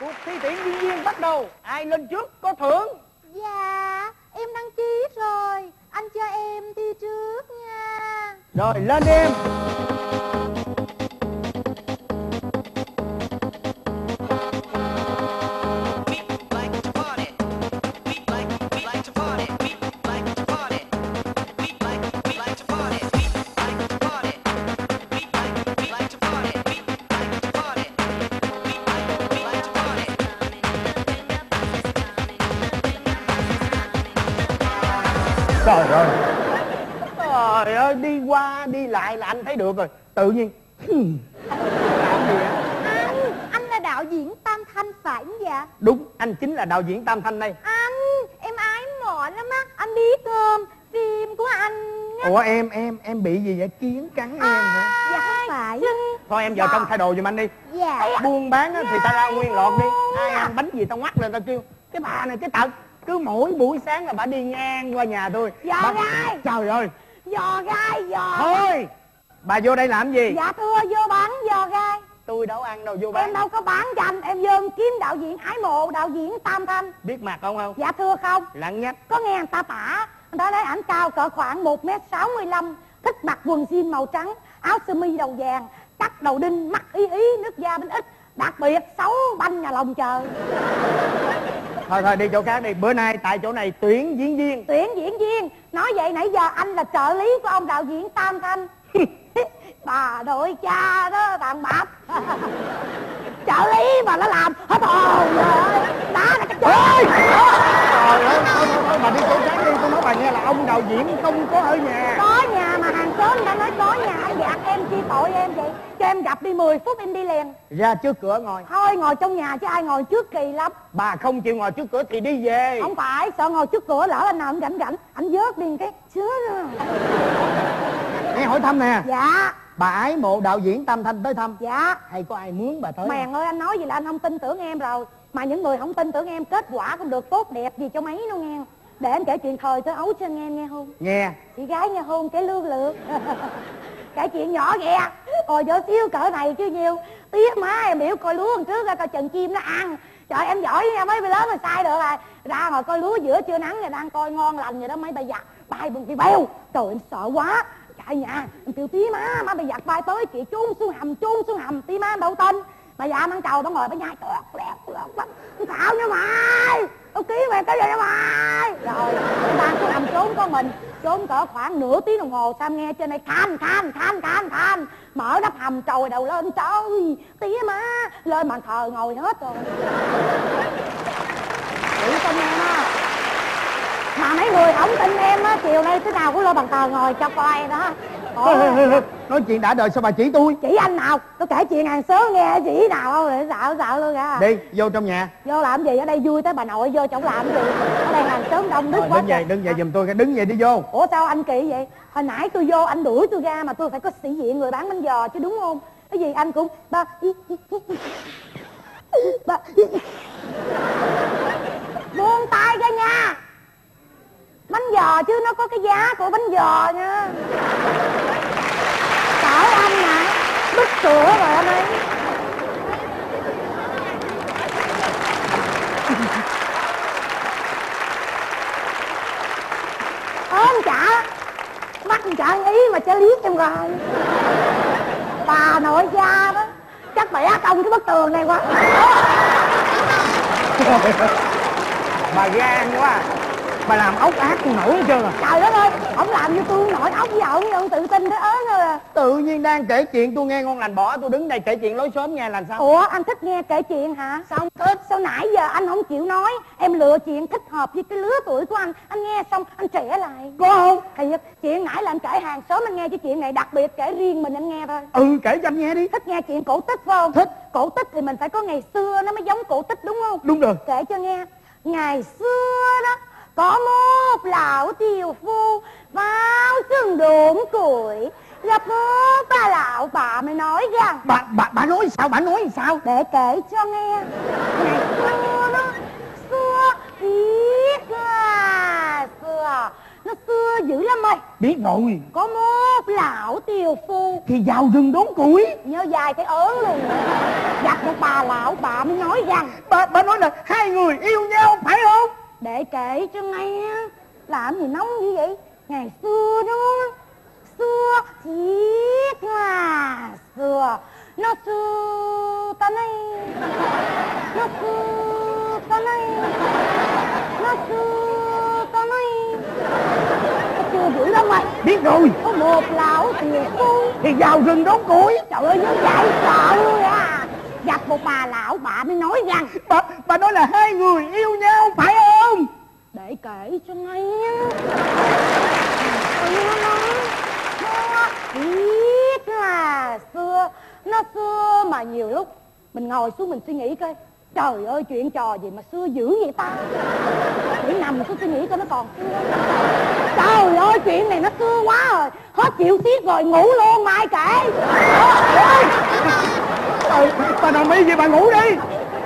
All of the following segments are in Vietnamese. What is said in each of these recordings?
cuộc thi tuyển diễn viên bắt đầu. Ai lên trước có thưởng? Dạ Em đăng ký rồi. Anh cho em đi trước nha. Rồi lên đi em lại là anh thấy được rồi. Tự nhiên? Anh Anh là đạo diễn Tam Thanh phải không dạ? Đúng anh chính là đạo diễn tam thanh đây. Anh Em ái mộ lắm á. Anh biết không Phim của anh á. Ủa em em em bị gì vậy? Kiến cắn em hả? Dạ không phải. Thôi em vào trong thay đồ giùm anh đi. Dạ. Buôn bán á, thì ta ra nguyên lọt đi. Ai ăn bánh gì tao ngoắt lên tao kêu cái bà này cái tật cứ mỗi buổi sáng là bà đi ngang qua nhà tôi. Dò bà... gai. trời ơi Giò gai giò thôi bà vô đây làm gì? Dạ thưa vô bán giò gai. Tôi đâu ăn đâu vô Em bán đâu có bán cho anh. Em vô em kiếm đạo diễn ái mộ Đạo diễn Tam Thanh. Biết mặt không không? Dạ thưa không. Lặng nhách Có nghe người ta tả Người ta nói ảnh cao cỡ khoảng 1m65 Thích mặc quần jean màu trắng Áo sơ mi đầu vàng Cắt đầu đinh mắt ý ý nước da bên ít Đặc biệt xấu banh nhà lòng trời thôi thôi đi chỗ khác đi. Bữa nay tại chỗ này tuyển diễn viên. Tuyển diễn viên? Nói vậy nãy giờ anh là trợ lý của ông đạo diễn Tam Thanh. Bà đội cha đó thằng bạp Trợ lý mà nó làm. Hết hồn rồi Đá là cái chơi trời ơi thôi thôi thôi bà đi chỗ khác đi. Tôi nói bà nghe là ông đạo diễn không có ở nhà Có nhà mà hàng xóm người ta nói có nhà anh gạt em chi tội em vậy? Cho em gặp đi 10 phút em đi liền. Ra trước cửa ngồi. Thôi ngồi trong nhà chứ ai ngồi trước kỳ lắm. Bà không chịu ngồi trước cửa thì đi về. Không phải sợ ngồi trước cửa lỡ anh nào anh rảnh rảnh Anh vớt đi cái chứa nữa nghe hỏi thăm nè. Dạ. Bà ái mộ đạo diễn tam thanh tới thăm. Dạ. Hay có ai mướn bà tới Mèn ơi anh nói gì là anh không tin tưởng em rồi. Mà những người không tin tưởng em kết quả không được tốt đẹp gì cho mấy đâu nghe. Để em kể chuyện thời tới ấu cho anh nghe nghe không? Nghe. Chị gái nghe hôn cái lương lượt cái chuyện nhỏ kìa ôi nhỏ xíu cỡ này chứ nhiều. Tía má em biểu coi lúa hôm trước ra coi chừng chim nó ăn. Trời, em giỏi nha, mấy bây lớn mà sai được rồi. Ra ngồi coi lúa giữa trưa nắng rồi đang coi ngon lành vậy đó, mấy bà giặt bay bừng cái bèo Trời, em sợ quá. Chạy nhà, em kêu tí má má bà giặt bay tới chị chôn xuống hầm chôn xuống hầm, tí má em đâu tin Bà già mang trầu bà ngồi, bà nhai tuột lẹt tuột lắm Thảo nha mày. Ông ký mày cái gì nha mày. Rồi bà đang cứ hầm trốn con mình trốn cỡ khoảng nửa tiếng đồng hồ sam nghe trên đây khan khan khan khan khan mở nắp hầm trồi đầu lên trời tía má lên bàn thờ ngồi hết rồi. Chỉ tin em á mà mấy người không tin em á chiều nay thế nào cũng lên bàn thờ ngồi cho coi đó. Nói chuyện đã đời sao bà chỉ tôi? Chỉ anh nào tôi kể chuyện hàng xóm nghe chỉ nào không để sợ sợ luôn à. Đi vô trong nhà. Vô làm gì ở đây vui tới bà nội vô chỗ làm gì đây hàng xóm đông đúc quá đứng dậy đứng dậy giùm tôi cái đứng dậy đi vô. Ủa sao anh kỳ vậy? Hồi nãy tôi vô anh đuổi tôi ra mà tôi phải có sĩ diện người bán bánh giò chứ đúng không? Cái gì anh cũng ba ba buông tay ra nha. Bánh giò chứ nó có cái giá của bánh giò nha. Sợ anh nè bứt cửa rồi anh ấy ôm chả chả ý mà chả liếc em rồi bà nội cha đó chắc bẻ công cái bức tường này quá. Bà gan quá bà làm ốc ác nổi hết trơn à trời đất ơi ông làm như tôi nổi ốc với ông ông tự tin à tự nhiên đang kể chuyện tôi nghe ngon lành bỏ tôi đứng đây kể chuyện lối xóm nghe là sao? Ủa anh thích nghe kể chuyện hả? Sao không thích sao nãy giờ anh không chịu nói? Em lựa chuyện thích hợp với cái lứa tuổi của anh. Anh nghe xong anh trẻ lại. Có không thiệt chuyện nãy là anh kể hàng xóm anh nghe chứ chuyện này đặc biệt kể riêng mình anh nghe thôi. Ừ kể cho anh nghe đi. Thích nghe chuyện cổ tích phải không? Thích. cổ tích thì mình phải có ngày xưa nó mới giống cổ tích đúng không? Đúng rồi. Kể cho nghe. Ngày xưa đó có một lão tiều phu vào rừng đốn củi gặp một bà lão bà mới nói rằng bà bà bà nói sao bà nói sao? Để kể cho nghe. Ngày xưa đó xưa biết là xưa. Nó xưa dữ lắm ơi. Biết rồi. Có một lão tiều phu. Thì vào rừng đốn củi. Nhớ dài cái ớn luôn. Gặp một bà lão bà mới nói rằng. Bà bà nói là hai người yêu nhau phải không? Để kể cho nghe. Làm gì nóng như vậy? Ngày xưa đó xưa thiết là xưa nó xưa ta đây nó xưa ta đây nó xưa ta Nó xưa dữ lắm mày biết rồi. Có một lão tiều phu thì vào rừng đốn củi trời ơi nhớ dạy sợ luôn à gặp một bà lão bà mới nói rằng. Bà bà nói là hai người yêu nhau phải không? Để kể cho ngay nhá Ừ, nó nói. nó biết là xưa, nó xưa mà nhiều lúc mình ngồi xuống mình suy nghĩ coi, trời ơi, chuyện trò gì mà xưa dữ vậy ta? Để nằm xuống suy nghĩ coi nó còn xưa. Trời ơi, chuyện này nó xưa quá rồi, hết chịu tiết rồi, ngủ luôn mai kể. Trời bà đồng ý vậy bà ngủ đi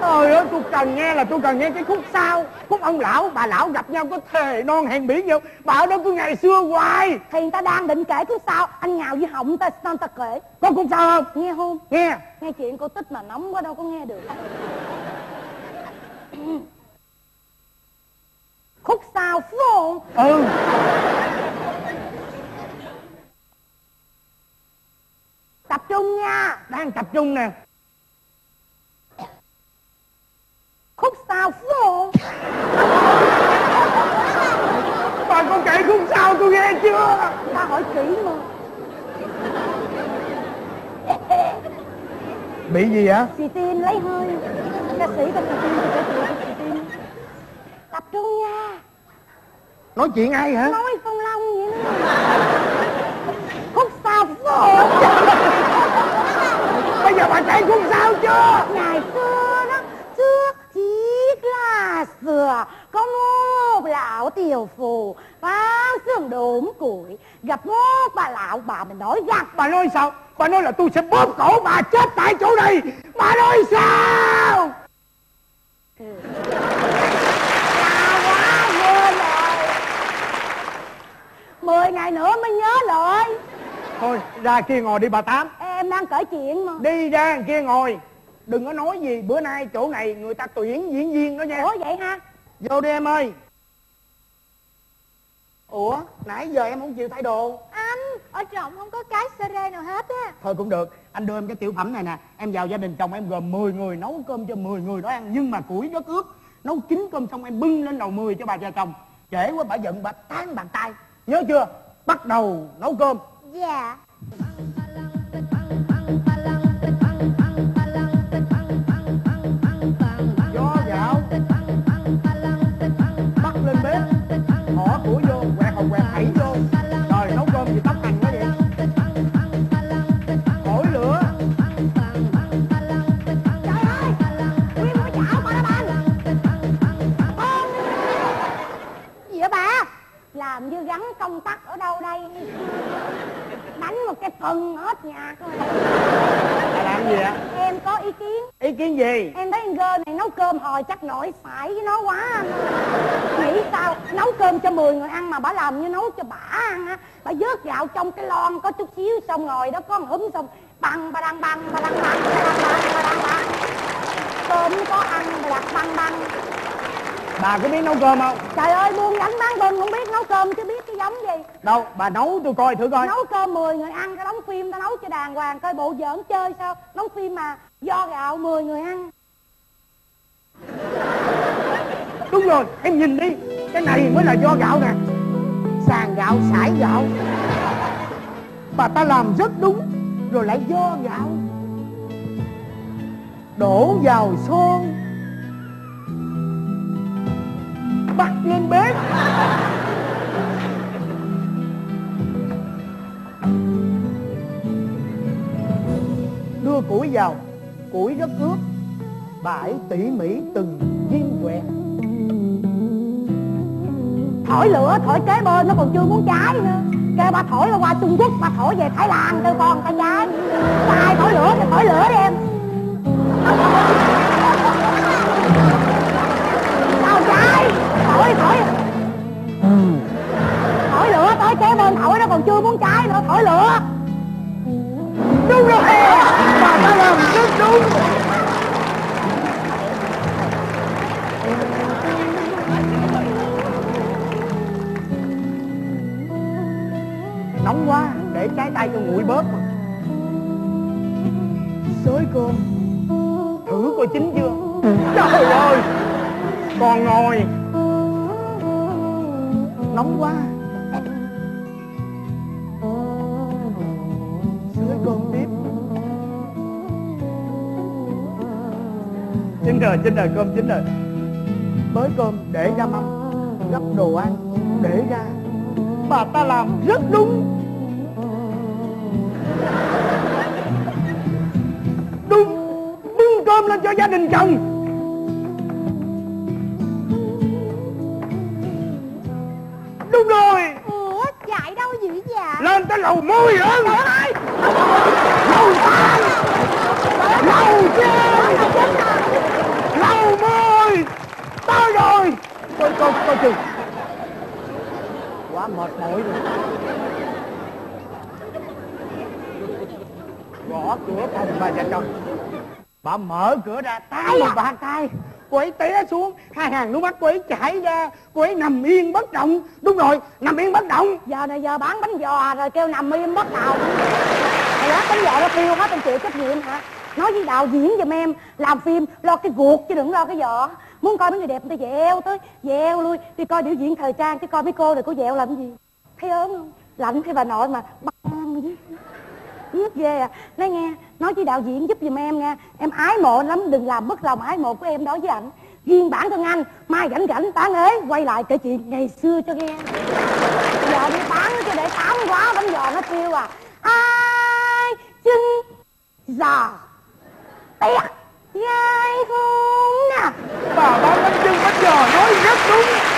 trời ơi tôi cần nghe là tôi cần nghe cái khúc sau. Khúc ông lão bà lão gặp nhau có thề non hẹn biển nhau bà ở đó cứ ngày xưa hoài. Thì người ta đang định kể cứ sao anh nhào với họng ta sao ta kể? Có khúc sau không? Nghe không? Nghe. Nghe chuyện cô tích mà nóng quá đâu có nghe được. Khúc sao phải không ừ. Tập trung nha. Đang tập trung nè khúc sao phải không bà có kể khúc chưa? Ta hỏi kỹ mà. Bị gì hả xì tin lấy hơi. Ca sĩ tin xì tin. Tập trung nha. Nói chuyện ai hả? Nói phong long vậy đó. Khúc sao không bây giờ bà kể khúc sau chưa? Ngày xưa đó xưa thiết là xưa có một lão tiều phù vào sườn đốn củi gặp một bà lão bà mình nói rằng bà nói sao? Bà nói là tôi sẽ bóp cổ bà chết tại chỗ này. Bà nói sao? Là quá quên rồi. Mười ngày nữa mới nhớ lại. Thôi ra kia ngồi đi bà tám. Em đang kể chuyện mà. Đi ra kia ngồi. Đừng có nói gì bữa nay chỗ này người ta tuyển diễn viên đó nha. Ủa vậy ha vô đi em ơi ủa nãy giờ em không chịu thay đồ. Anh ở trong không có cái sơ rê nào hết á. Thôi cũng được anh đưa em cái tiểu phẩm này nè. Em vào gia đình chồng em gồm 10 người nấu cơm cho 10 người đó ăn. Nhưng mà củi rất ướt nấu chín cơm xong em bưng lên đầu 10 cho bà già chồng. Trễ quá bà giận bà tán bàn tay. Nhớ chưa? Bắt đầu nấu cơm. Dạ làm như gắn công tắc ở đâu đây? Đánh một cái phần hết nhà coi bà làm gì ạ em có ý kiến. Ý kiến gì? Em thấy con gơ này nấu cơm hồi chắc nổi phải với nó quá. Anh nghĩ sao? Nấu cơm cho 10 người ăn mà bà làm như nấu cho bà ăn á. Bà vớt gạo trong cái lon có chút xíu xong ngồi đó có một húm xong. Bằng bà đăng bằng bà đăng bằng bà đăng bằng bà đăng bằng cơm có ăn bà đặt băng băng bà có biết nấu cơm không? Trời ơi buôn gánh bán cơm không biết nấu cơm chứ biết cái giống gì. Đâu bà nấu tôi coi thử coi. Nấu cơm 10 người ăn cái đóng phim ta nấu cho đàng hoàng coi bộ giỡn chơi sao? Đóng phim mà do gạo 10 người ăn. Đúng rồi em nhìn đi. Cái này mới là do gạo nè. Sàn gạo sải gạo. Bà ta làm rất đúng rồi lại do gạo. Đổ vào son bắt lên bếp. Đưa củi vào, củi rất ướt bãi tỉ mỉ từng viên quẹt. Thổi lửa, thổi kế bên nó còn chưa muốn cháy nữa. Kêu bà thổi là qua trung quốc, bà thổi về thái lan, kêu con ta cháy. Ai thổi lửa thì thổi lửa đi em. Thổi thổi thổi lửa, tới thổi lửa. Đúng rồi. Bà ta làm rất đúng. Nóng quá, để trái tay cho nguội bớt mà. Xới cơm. Thử coi chín chưa. Trời ơi. Còn ngồi nóng quá. Sữa cơm tiếp. Chín rồi chín rồi cơm chín rồi bới cơm để ra mâm gấp đồ ăn để ra. Bà ta làm rất đúng. Đúng, bưng cơm lên cho gia đình chồng. Lên tới lầu môi hơn. Lầu ba lầu trên lầu môi tới rồi. Coi coi coi chừng. Quá mệt mỏi rồi. Gõ cửa phòng bà già chồng. Bà mở cửa ra, tay bàn tay cô ấy té xuống, hai hàng nước mắt cô ấy chảy ra, cô ấy nằm yên bất động. Đúng rồi, nằm yên bất động. Giờ này giờ bán bánh giò à, rồi kêu nằm yên bất động. Hồi đó bánh giò nó kêu hết anh chịu trách nhiệm hả? Nói với đạo diễn giùm em, làm phim, lo cái guộc chứ đừng lo cái giò. Muốn coi mấy người đẹp người ta dẹo tới, dẹo lui. Đi coi biểu diễn thời trang, chứ coi mấy cô rồi có dẹo làm gì? Thấy ớn không? Lạnh thấy bà nội mà băng gì? Ướt ghê à. Nói nghe nói với đạo diễn giúp giùm em nha em ái mộ lắm, đừng làm mất lòng ái mộ của em đối với ảnh. Riêng bản thân anh, mai rảnh rảnh tán ế, quay lại kể chuyện ngày xưa cho nghe. Giờ đi bán cho để tám quá, bánh giò nó tiêu à. Ai chân giò? Tiết gai hôn nè. Bà bán bánh chưng bánh giò nói rất đúng.